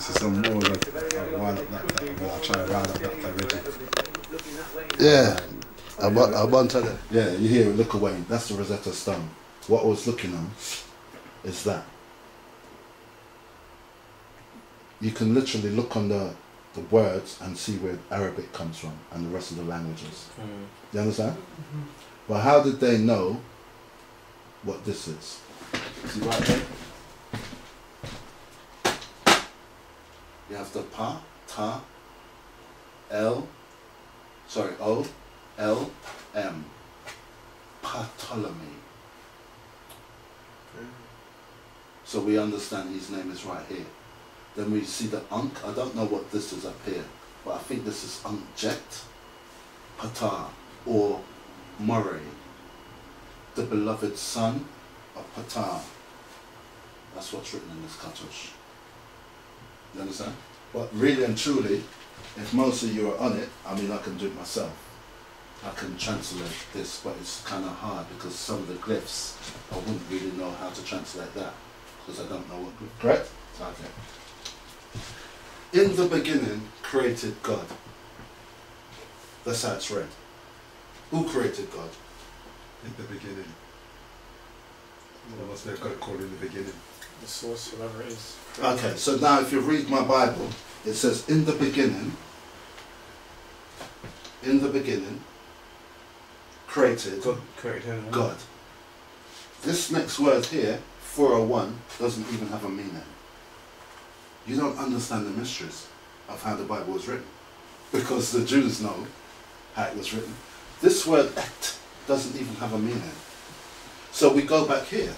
This is some more like uh, wind up that, that well, I try to round up that already. Yeah. I want, I want to. Yeah, you hear it, look away. That's the Rosetta Stone. What I was looking on is that. You can literally look on the, the words and see where Arabic comes from and the rest of the languages. You understand? But how did they know what this is? See right there? You have the pa, ta, l, sorry, o, l, m. Ptolemy. So we understand his name is right here. Then we see the Ankh. I don't know what this is up here, but I think this is Ankjet, Ptah, or Murray, the beloved son of Ptah. That's what's written in this cartouche. You understand? But really and truly, if most of you are on it, I mean, I can do it myself. I can translate this, but it's kind of hard because some of the glyphs, I wouldn't really know how to translate that because I don't know what glyph. Correct? Okay. In the beginning, created God. That's how it's read. Who created God? In the beginning. What was they've got it called in the beginning? The source, whoever it is. Okay, so now if you read my Bible, it says, In the beginning, in the beginning, created God created. God. This next word here, 401, doesn't even have a meaning. You don't understand the mysteries of how the Bible was written. Because the Jews know how it was written. This word et doesn't even have a meaning. So we go back here.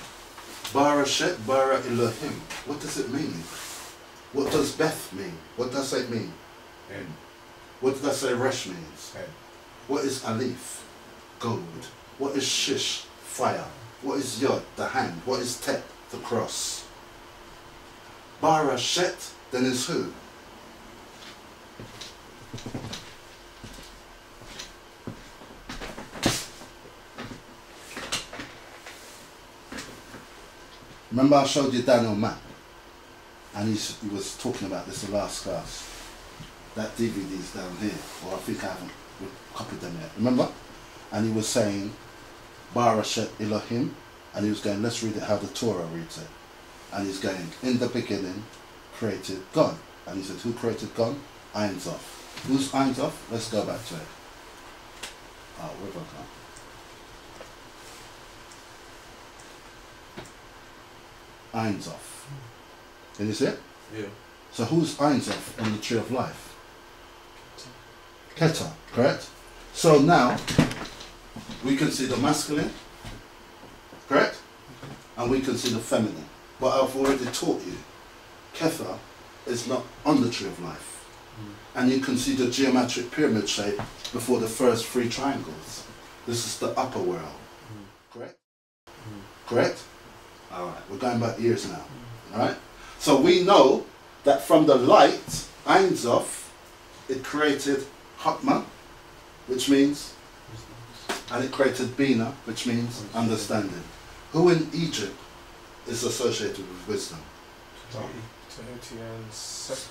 Bara Shet, Bara Elohim. What does it mean? What does Beth mean? What does it mean? And What does say Resh means? What is Alif? Gold. What is Shish? Fire. What is Yod? The hand. What is Tet? The cross. Bara Shet, then is who? Remember I showed you Daniel map? And he was talking about this the last class. That DVD is down here, or I think I haven't copied them yet. Remember? And he was saying, Barashet Elohim, and he was going, let's read it how the Torah reads it. And he's going, in the beginning created God. And he said, who created God? Ein Sof. Who's Ein Sof? Let's go back to it. Oh, where have I Ein Sof. Can you see it? Yeah. So who's Ein Sof on the tree of life? Kether, correct? So now we can see the masculine, correct? And we can see the feminine. But I've already taught you, Kether is not on the tree of life. Hmm. And you can see the geometric pyramid shape before the first three triangles. This is the upper world. Hmm. Correct? Hmm. Correct? Alright, we're going back years now. Alright? So we know that from the light, Ein Sof, it created Hatma, which means, and it created Bina, which means understanding. Who in Egypt is associated with wisdom?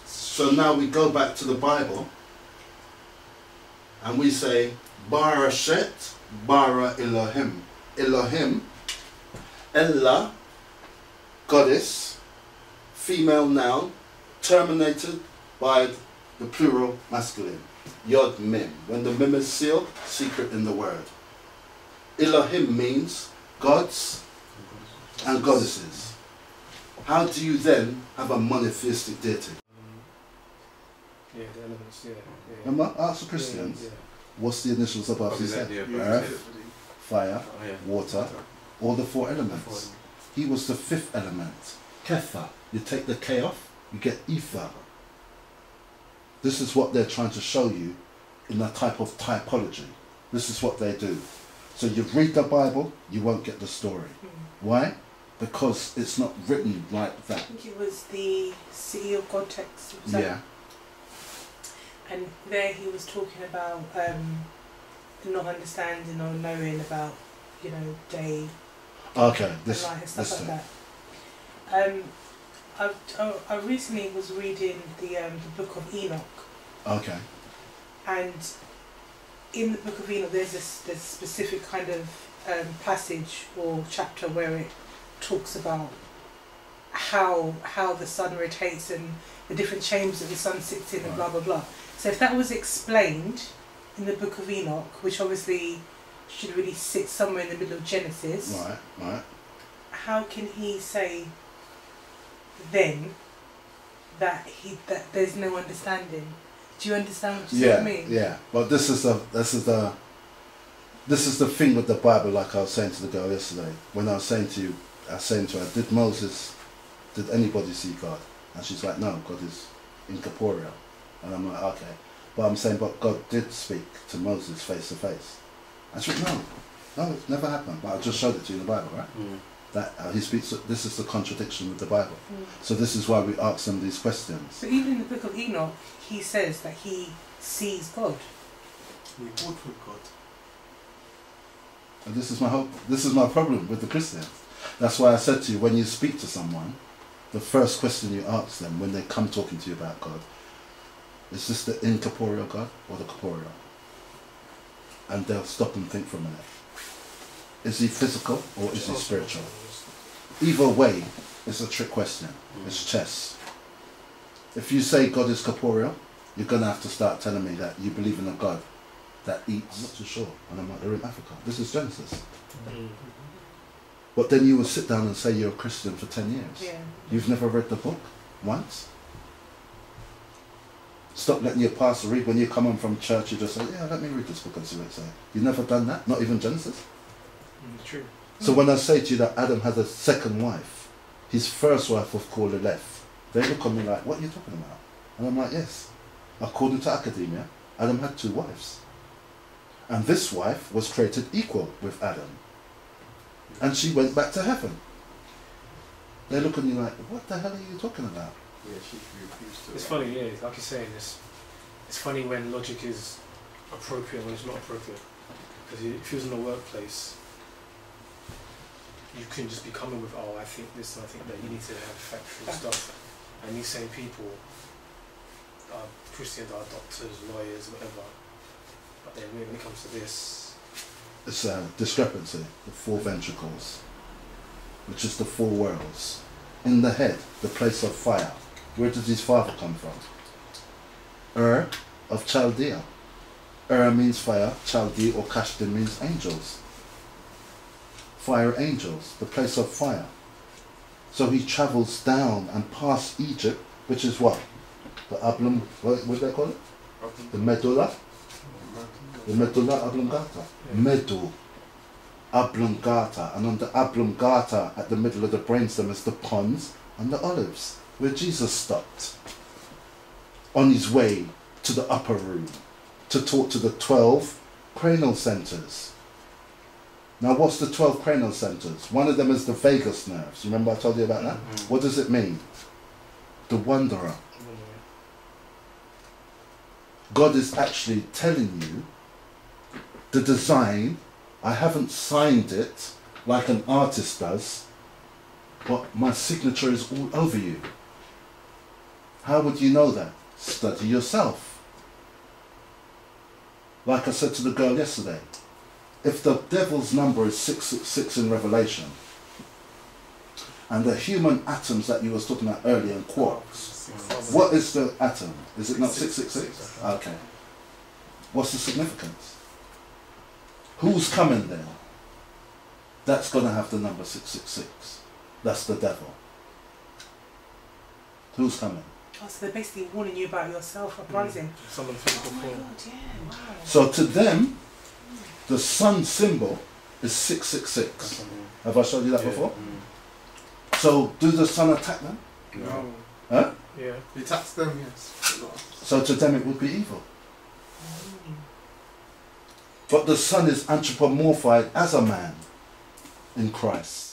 So now we go back to the Bible and we say, Bara Shet, Bara Elohim. Elohim, Ella, goddess, female noun, terminated by the plural masculine. Yod Mim. When the Mim is sealed, secret in the word. Elohim means gods and goddesses. How do you then have a monotheistic deity? Um, yeah, the elements, yeah. yeah. Remember, ask the Christians, Yeah, what's the initials above his head? Yeah, Earth, fire, Oh, yeah. water, all the four elements. He was the fifth element. Kether. You take the K off, you get ether. This is what they're trying to show you in a type of typology. This is what they do. So you read the Bible, you won't get the story. Why? Because it's not written like that. I think it was the City of God text. was Yeah. And there he was talking about um, not understanding or knowing about, you know, day Okay. This. and stuff this like that. Um, I, I, I recently was reading the um, the book of Enoch, Okay. and in the book of Enoch, there's this a specific kind of um, passage or chapter where it talks about how how the sun rotates and the different chambers that the sun sits in and blah blah blah. So if that was explained in the book of Enoch, which obviously should really sit somewhere in the middle of Genesis, Right. Right. how can he say then that he that there's no understanding? Do you understand what Yeah. I mean? Yeah. But this is the this is the this is the thing with the Bible. Like I was saying to the girl yesterday, when I was saying to you, I was saying to her, did Moses, did anybody see God? And she's like, no, God is incorporeal. And I'm like, okay. But I'm saying, but God did speak to Moses face to face. And said, no, no, it's never happened. But I just showed it to you in the Bible, right? That uh, he speaks. This is the contradiction with the Bible. Mm. So this is why we ask them these questions. So even in the book of Enoch, he says that he sees God. We walked with God. And this is my hope. This is my problem with the Christians. That's why I said to you, when you speak to someone, the first question you ask them when they come talking to you about God, is this the incorporeal God or the corporeal? And they'll stop and think for a minute. Is he physical or is he spiritual? Either way, it's a trick question. It's chess. If you say God is corporeal, you're going to have to start telling me that you believe in a God that eats. I'm not too sure. And I'm like, they're in Africa. This is Genesis. Mm. But then you will sit down and say you're a Christian for 10 years. Yeah. You've never read the book once. Stop letting your pastor read. When you come home from church, you just say, Yeah, let me read this book and see what it says. You've never done that? Not even Genesis? Mm, true. So when I say to you that Adam has a second wife, his first wife was called Eleth, they look at me like, What are you talking about? And I'm like, Yes. According to academia, Adam had two wives. And this wife was created equal with Adam. And she went back to heaven. They look at you like, What the hell are you talking about? Yeah, she refused to. It's funny, yeah. Like you're saying, it's it's funny when logic is appropriate when it's not appropriate. Because if you was in a workplace, you can just be coming with, oh, I think this and I think that. You need to have factual stuff. And these same people, are Christians are doctors, lawyers, whatever. But then when it comes to this, It's a um, discrepancy, the four ventricles, which is the four worlds. In the head, the place of fire. Where does his father come from? Ur of Chaldea. Ur means fire, Chaldea or Kashtin means angels. Fire angels, the place of fire. So he travels down and past Egypt, which is what? The Ablum, what, what do they call it? The medulla? The medulla oblongata. Medu oblongata. And on the oblongata, at the middle of the brainstem, is the pons and the olives, where Jesus stopped on his way to the upper room to talk to the 12 cranial centers. Now, what's the 12 cranial centers? One of them is the vagus nerves. Remember I told you about that? Mm-hmm. What does it mean? The wanderer. God is actually telling you the design. I haven't signed it like an artist does, but my signature is all over you. How would you know that? Study yourself. Like I said to the girl yesterday, if the devil's number is 666 in Revelation, and the human atoms that you was talking about earlier in quarks, what is the atom? Is it not 666? Okay. What's the significance? Who's coming there? That's going to have the number 666. That's the devil. Who's coming? Oh, so they're basically warning you about yourself uprising. Mm. someone think Oh my before. god, yeah, wow. So to them, the sun symbol is 666. Mm. Have I showed you that Yeah. before? Mm. So do the sun attack them? No. Huh? Yeah. it attacks them, yes. but not us. So to them it would be evil. Mm. But the sun is anthropomorphized as a man in Christ.